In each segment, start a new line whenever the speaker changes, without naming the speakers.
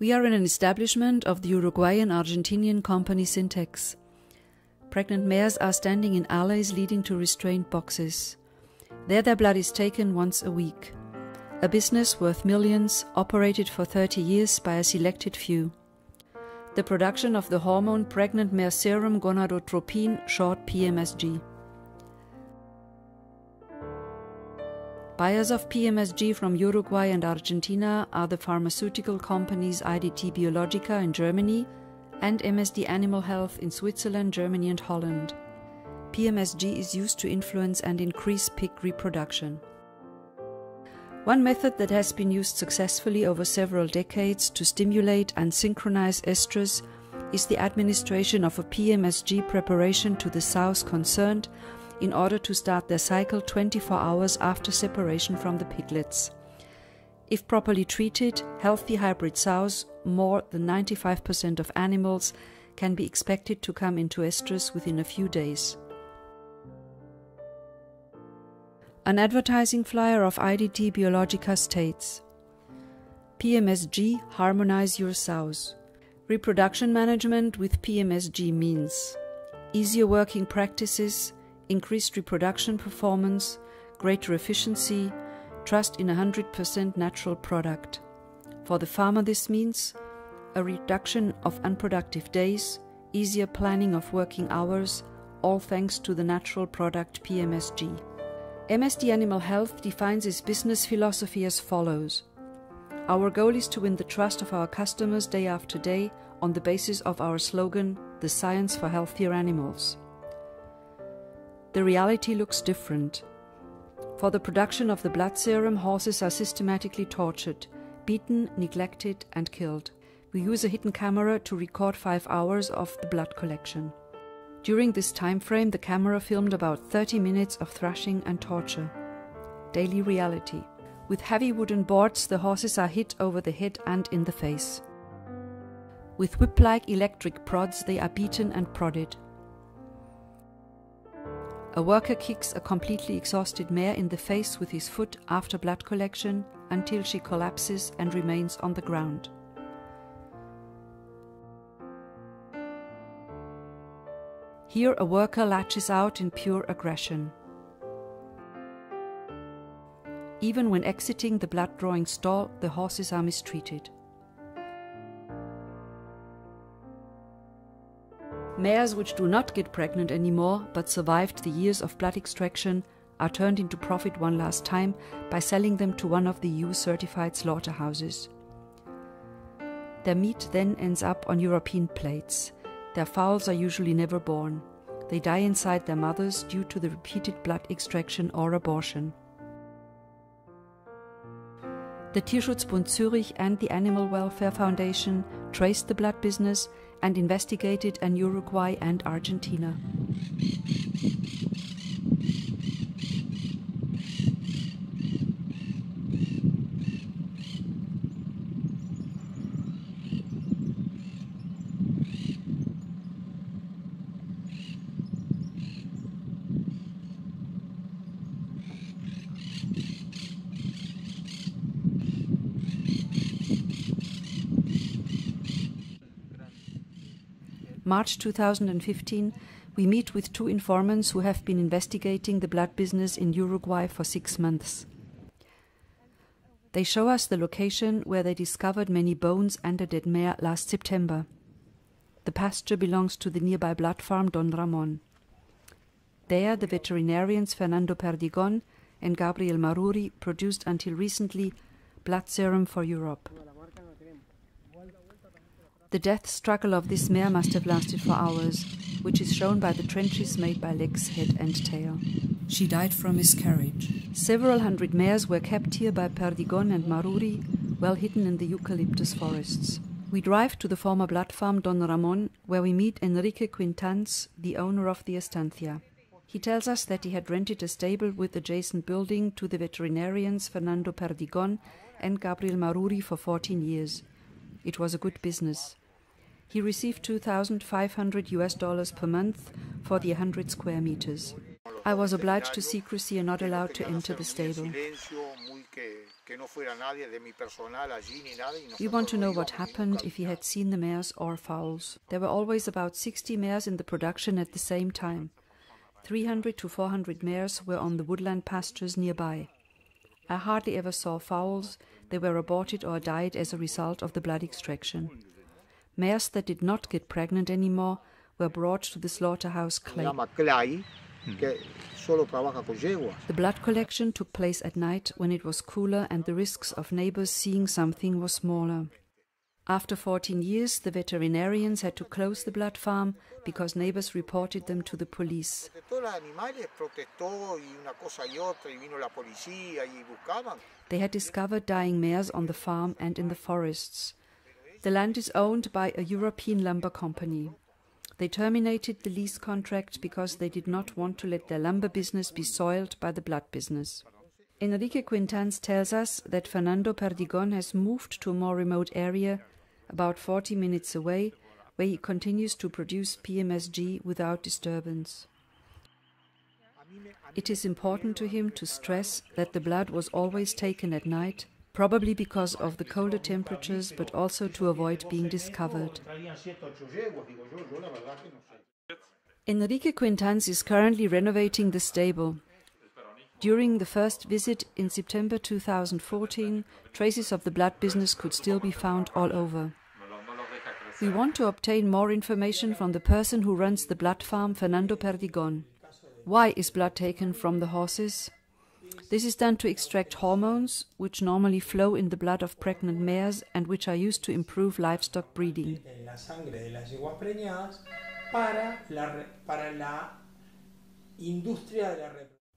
We are in an establishment of the Uruguayan Argentinian company Syntex. Pregnant mares are standing in alleys leading to restraint boxes. There, their blood is taken once a week. A business worth millions, operated for 30 years by a selected few. The production of the hormone pregnant mare serum gonadotropin, short PMSG. Buyers of PMSG from Uruguay and Argentina are the pharmaceutical companies IDT Biologika in Germany and MSD Animal Health in Switzerland, Germany, and Holland. PMSG is used to influence and increase pig reproduction. One method that has been used successfully over several decades to stimulate and synchronize estrus is the administration of a PMSG preparation to the sows concerned in order to start their cycle 24 hours after separation from the piglets. If properly treated, healthy hybrid sows, more than 95% of animals, can be expected to come into estrus within a few days. An advertising flyer of IDT Biologika states PMSG Harmonize Your Sows. Reproduction management with PMSG means easier working practices, increased reproduction performance, greater efficiency, trust in a 100% natural product. For the farmer, this means a reduction of unproductive days, easier planning of working hours, all thanks to the natural product PMSG. MSD Animal Health defines its business philosophy as follows Our goal is to win the trust of our customers day after day on the basis of our slogan, The Science for Healthier Animals the reality looks different. For the production of the blood serum, horses are systematically tortured, beaten, neglected, and killed. We use a hidden camera to record five hours of the blood collection. During this time frame, the camera filmed about 30 minutes of thrashing and torture. Daily reality. With heavy wooden boards, the horses are hit over the head and in the face. With whip like electric prods, they are beaten and prodded. A worker kicks a completely exhausted mare in the face with his foot after blood collection until she collapses and remains on the ground. Here, a worker latches out in pure aggression. Even when exiting the blood drawing stall, the horses are mistreated. Mares which do not get pregnant anymore but survived the years of blood extraction are turned into profit one last time by selling them to one of the EU certified slaughterhouses. Their meat then ends up on European plates. Their foals are usually never born. They die inside their mothers due to the repeated blood extraction or abortion. The Tierschutzbund Zürich and the Animal Welfare Foundation traced the blood business and investigated in Uruguay and Argentina. March 2015, we meet with two informants who have been investigating the blood business in Uruguay for six months. They show us the location where they discovered many bones and a dead mare last September. The pasture belongs to the nearby blood farm Don Ramon. There, the veterinarians Fernando Perdigon and Gabriel Maruri produced until recently blood serum for Europe. The death struggle of this mare must have lasted for hours, which is shown by the trenches made by legs, head, and tail. She died from miscarriage. Several hundred mares were kept here by Perdigon and Maruri, well hidden in the eucalyptus forests. We drive to the former blood farm Don Ramon, where we meet Enrique Quintans, the owner of the estancia. He tells us that he had rented a stable with adjacent building to the veterinarians Fernando Perdigon and Gabriel Maruri for 14 years. It was a good business. He received 2,500 US dollars per month for the 100 square meters. I was obliged to secrecy and not allowed to enter the stable. We want to know what happened if he had seen the mares or foals. There were always about 60 mares in the production at the same time. 300 to 400 mares were on the woodland pastures nearby. I hardly ever saw foals, they were aborted or died as a result of the blood extraction. Mares that did not get pregnant anymore were brought to the slaughterhouse Clay. The blood collection took place at night when it was cooler and the risks of neighbors seeing something was smaller. After 14 years, the veterinarians had to close the blood farm because neighbors reported them to the police. They had discovered dying mares on the farm and in the forests. The land is owned by a European lumber company. They terminated the lease contract because they did not want to let their lumber business be soiled by the blood business. Enrique Quintans tells us that Fernando Perdigon has moved to a more remote area, about 40 minutes away, where he continues to produce PMSG without disturbance. It is important to him to stress that the blood was always taken at night probably because of the colder temperatures, but also to avoid being discovered. Enrique Quintans is currently renovating the stable. During the first visit in September 2014, traces of the blood business could still be found all over. We want to obtain more information from the person who runs the blood farm, Fernando Perdigon. Why is blood taken from the horses? This is done to extract hormones, which normally flow in the blood of pregnant mares and which are used to improve livestock breeding.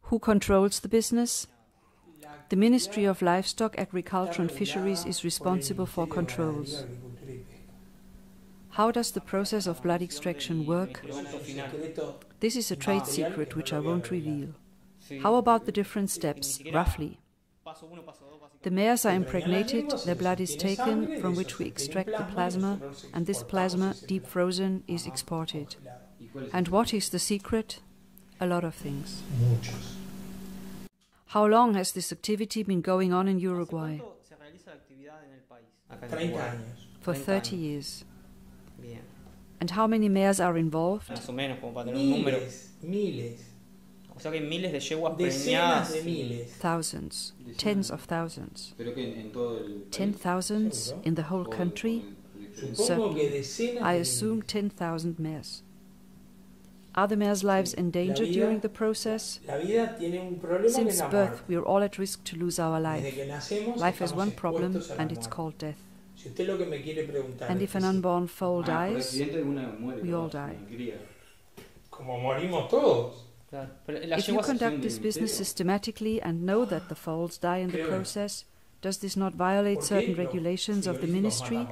Who controls the business? The Ministry of Livestock, Agriculture and Fisheries is responsible for controls. How does the process of blood extraction work? This is a trade secret which I won't reveal. How about the different steps, roughly? The mares are impregnated, their blood is taken, from which we extract the plasma, and this plasma, deep frozen, is exported. And what is the secret? A lot of things. How long has this activity been going on in Uruguay? For 30 years. And how many mares are involved?
O sea que miles de yeguas preñadas.
De miles. Thousands, tens of thousands. Ten thousands in the whole country? Certainly. I assume 10,000 mares. Are the mares' lives endangered during the process? Since birth, we are all at risk to lose our life. Life has one problem, and it's called death. And if an unborn foal dies, we all die. If you conduct this business systematically and know that the foals die in the process, does this not violate certain regulations of the ministry?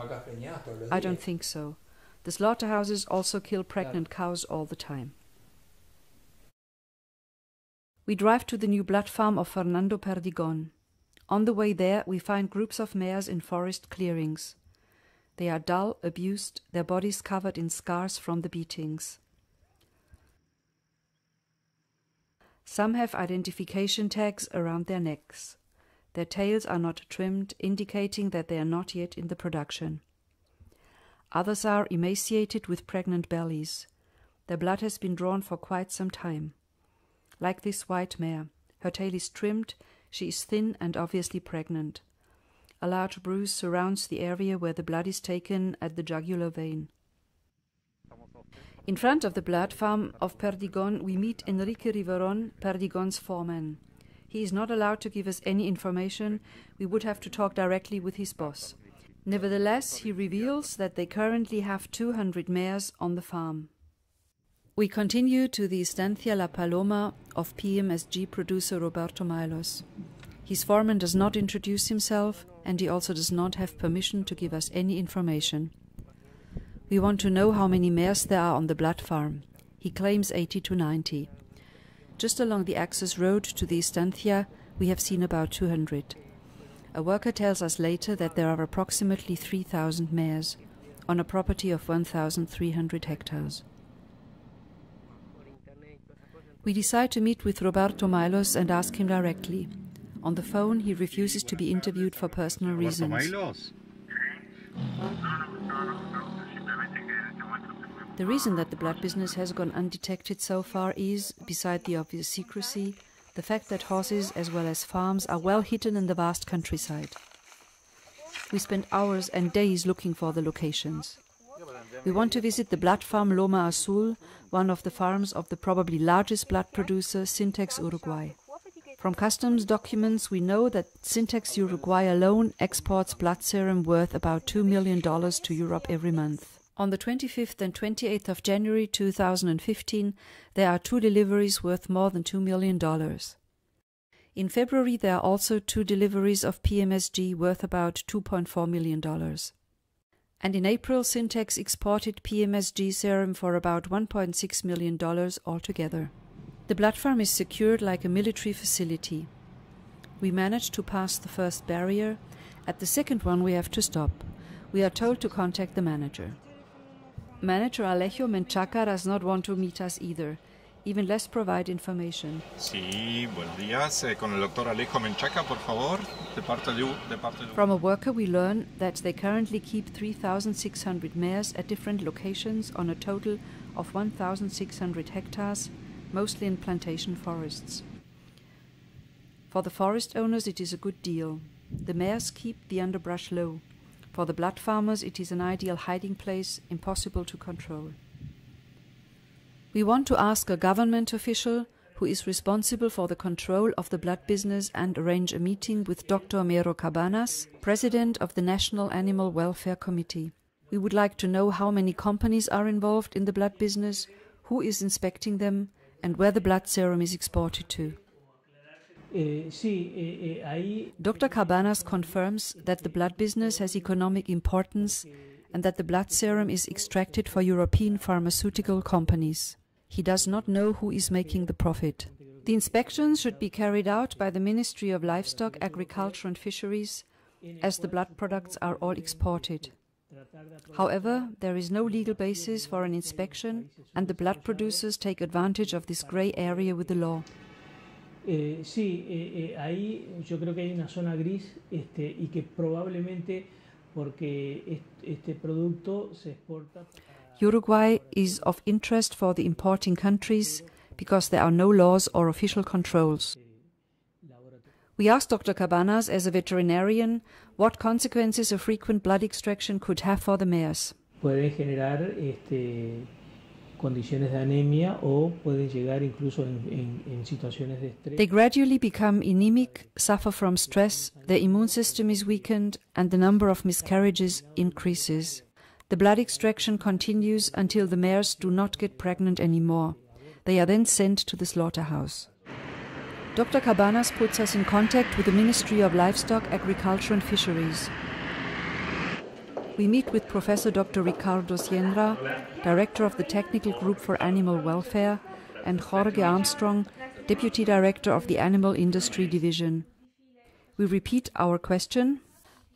I don't think so. The slaughterhouses also kill pregnant cows all the time. We drive to the new blood farm of Fernando Perdigon. On the way there, we find groups of mares in forest clearings. They are dull, abused, their bodies covered in scars from the beatings. Some have identification tags around their necks. Their tails are not trimmed, indicating that they are not yet in the production. Others are emaciated with pregnant bellies. Their blood has been drawn for quite some time. Like this white mare, her tail is trimmed, she is thin and obviously pregnant. A large bruise surrounds the area where the blood is taken at the jugular vein. In front of the blood farm of Perdigon, we meet Enrique Riveron, Perdigon's foreman. He is not allowed to give us any information. We would have to talk directly with his boss. Nevertheless, he reveals that they currently have 200 mares on the farm. We continue to the Estancia La Paloma of PMSG producer Roberto Milos. His foreman does not introduce himself, and he also does not have permission to give us any information. We want to know how many mares there are on the blood farm. He claims 80 to 90. Just along the access road to the Estancia, we have seen about 200. A worker tells us later that there are approximately 3,000 mares on a property of 1,300 hectares. We decide to meet with Roberto Milos and ask him directly. On the phone, he refuses to be interviewed for personal reasons. The reason that the blood business has gone undetected so far is, beside the obvious secrecy, the fact that horses as well as farms are well hidden in the vast countryside. We spend hours and days looking for the locations. We want to visit the blood farm Loma Azul, one of the farms of the probably largest blood producer, Syntex Uruguay. From customs documents, we know that Syntex Uruguay alone exports blood serum worth about $2 million to Europe every month. On the 25th and 28th of January 2015, there are two deliveries worth more than $2 million. In February, there are also two deliveries of PMSG worth about $2.4 million. And in April, Syntex exported PMSG serum for about $1.6 million altogether. The farm is secured like a military facility. We managed to pass the first barrier. At the second one, we have to stop. We are told to contact the manager. Manager Alejo Menchaca does not want to meet us either, even less provide information.
Sí, buenos días. Eh, con el doctor Alejo Menchaca, por favor. De parte de, de parte de...
From a worker, we learn that they currently keep 3,600 mares at different locations on a total of 1,600 hectares, mostly in plantation forests. For the forest owners, it is a good deal. The mares keep the underbrush low. For the blood farmers, it is an ideal hiding place, impossible to control. We want to ask a government official who is responsible for the control of the blood business and arrange a meeting with Dr. Mero Cabanas, President of the National Animal Welfare Committee. We would like to know how many companies are involved in the blood business, who is inspecting them, and where the blood serum is exported to.
Eh, eh, eh,
Dr. Cabanas confirms that the blood business has economic importance and that the blood serum is extracted for European pharmaceutical companies. He does not know who is making the profit. The inspections should be carried out by the Ministry of Livestock, Agriculture and Fisheries, as the blood products are all exported. However, there is no legal basis for an inspection, and the blood producers take advantage of this grey area with the law.
Eh, eh, eh, porque est- este producto se exporta.
Uruguay is of interest for the importing countries because there are no laws or official controls. We asked Dr. Cabanas, as a veterinarian, what consequences a frequent blood extraction could have for the mares.
Pueden generar este, condiciones de anemia o pueden llegar incluso en, en- en situaciones de estrés.
They gradually become anemic, suffer from stress, their immune system is weakened, and the number of miscarriages increases. The blood extraction continues until the mares do not get pregnant anymore. They are then sent to the slaughterhouse. Dr. Cabanas puts us in contact with the Ministry of Livestock, Agriculture and Fisheries. We meet with Professor Dr. Ricardo Sienra, Director of the Technical Group for Animal Welfare, and Jorge Armstrong, Deputy Director of the Animal Industry Division. We repeat our question,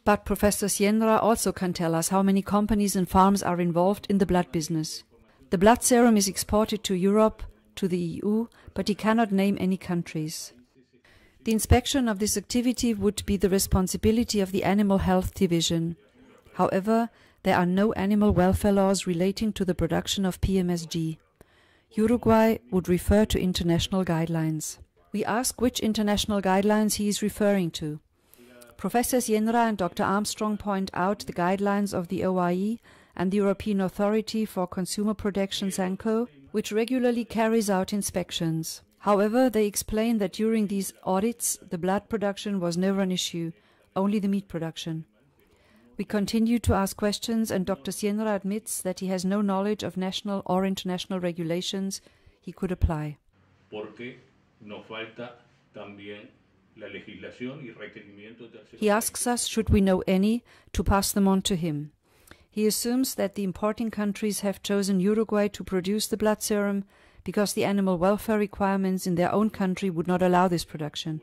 but Professor Sienra also can tell us how many companies and farms are involved in the blood business. The blood serum is exported to Europe, to the EU, but he cannot name any countries. The inspection of this activity would be the responsibility of the Animal Health Division. However, there are no animal welfare laws relating to the production of PMSG. Uruguay would refer to international guidelines. We ask which international guidelines he is referring to. Professor Sienra and Dr. Armstrong point out the guidelines of the OIE and the European Authority for Consumer Protection SANCO, which regularly carries out inspections. However, they explain that during these audits, the blood production was never an issue, only the meat production. We continue to ask questions, and Dr. Sienra admits that he has no knowledge of national or international regulations he could apply.
porque nos falta también la legislación y requerimientos del
He asks us, should we know any, to pass them on to him. He assumes that the importing countries have chosen Uruguay to produce the blood serum because the animal welfare requirements in their own country would not allow this production.